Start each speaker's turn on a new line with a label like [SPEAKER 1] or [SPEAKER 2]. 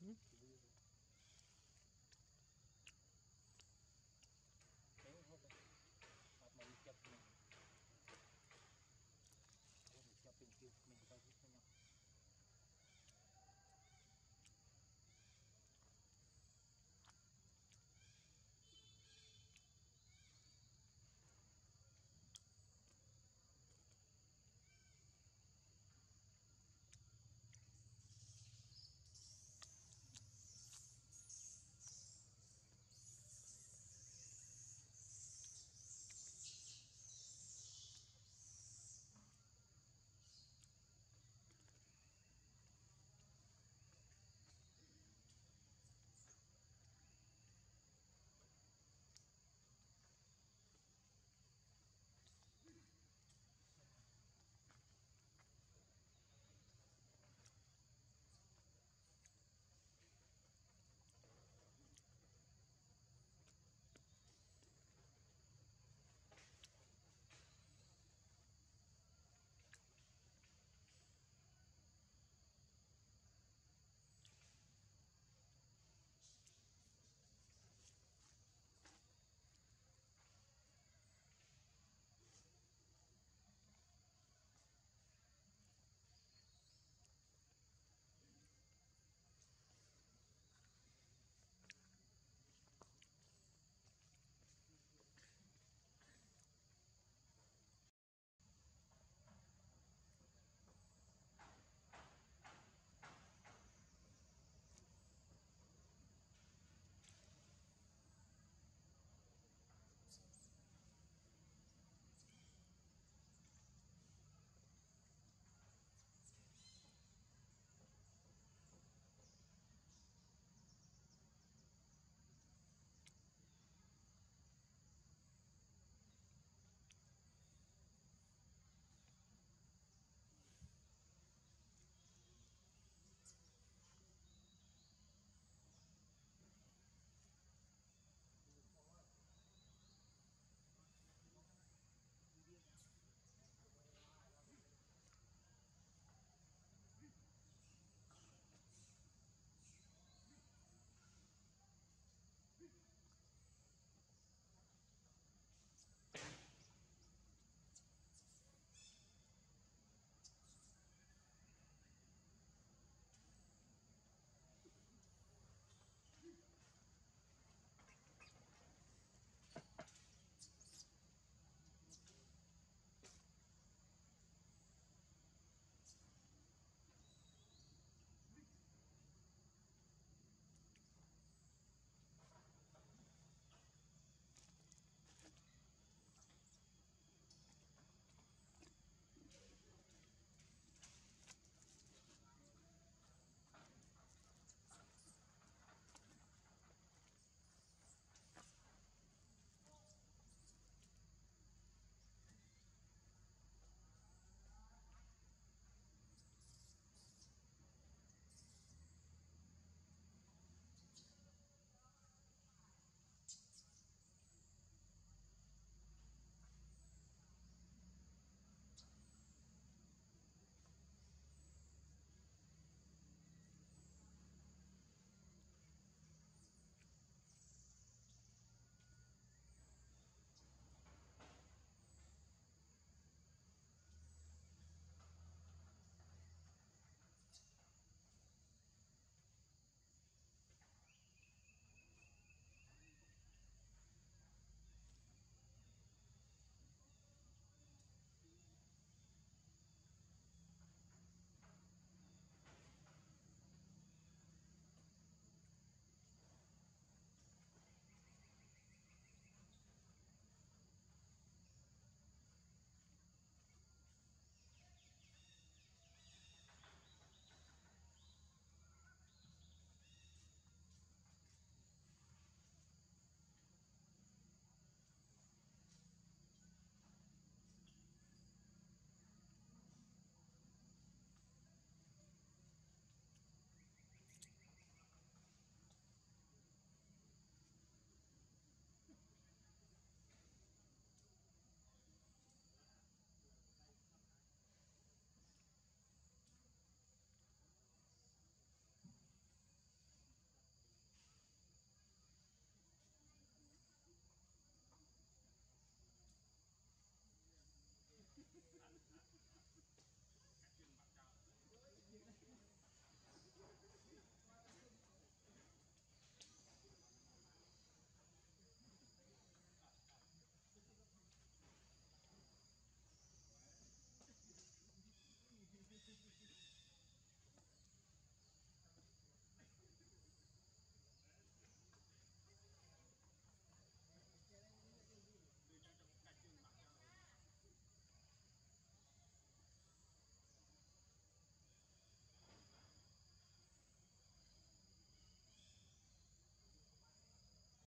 [SPEAKER 1] Угу.